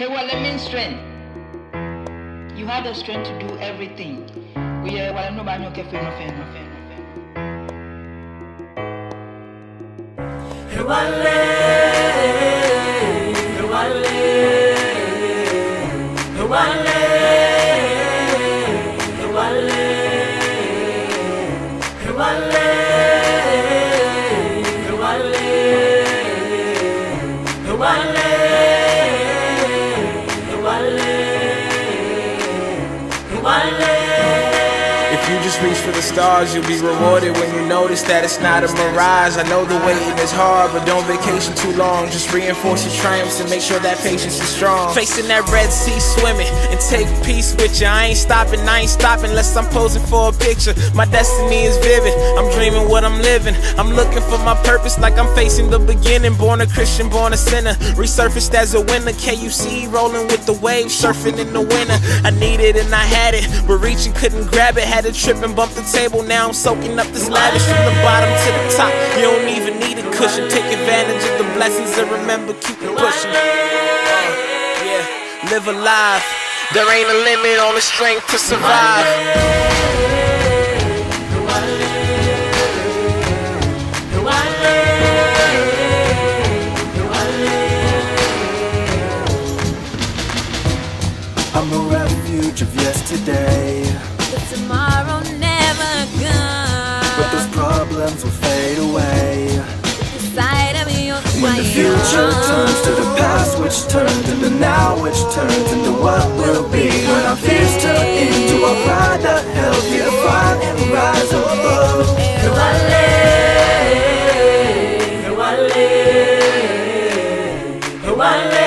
Hey, what that means strength. You have the strength to do everything. Oh, we are well, no fair, no fair, no fair. Hewale, Hewale, If you just reach for the stars, you'll be rewarded when you notice that it's not a mirage. I know the waiting is hard, but don't vacation too long. Just reinforce your triumphs and make sure that patience is strong. Facing that Red Sea swimming and take peace with you. I ain't stopping, I ain't stopping unless I'm posing for a picture. My destiny is vivid, I'm dreaming what I'm living. I'm looking for my purpose like I'm facing the beginning. Born a Christian, born a sinner. Resurfaced as a winner. KUC rolling with the waves, surfing in the winter. I needed and I had it, but reaching couldn't grab it. Had to trip and bump the table. Now I'm soaking up this lavish from the bottom to the top. You don't even need a cushion. Take advantage of the blessings and remember keep it pushing. Uh, yeah, live alive. There ain't a limit on the strength to survive. I'm a refuge of yesterday, tomorrow never comes. but those problems will fade away. The of your When the future turns to the past, which turns into now, which turns into what will be. When our fears turn into our pride, the healthy to find and rise above. Hewale, Hewale, Hewale,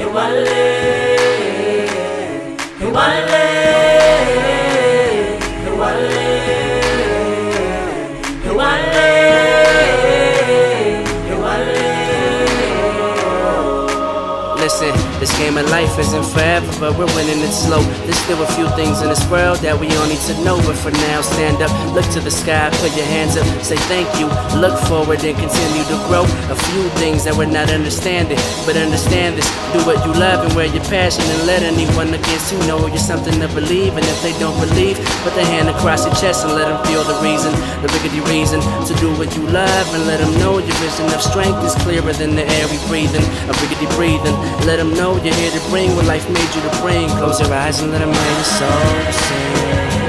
Hewale, Hewale, Listen, this game of life isn't forever, but we're winning it slow. There's still a few things in this world that we all need to know, but for now, stand up, look to the sky, put your hands up, say thank you, look forward and continue to grow. A few things that we're not understanding, but understand this. Do what you love and wear your passion, and let anyone against you know you're something to believe. And if they don't believe, put their hand across your chest and let them feel the reason, the rickety reason to do what you love, and let them know your vision of strength is clearer than the air we breathe in, a rickety breathing. Let them know you're here to bring what life made you to bring. Close your eyes and let them hear your soul sing.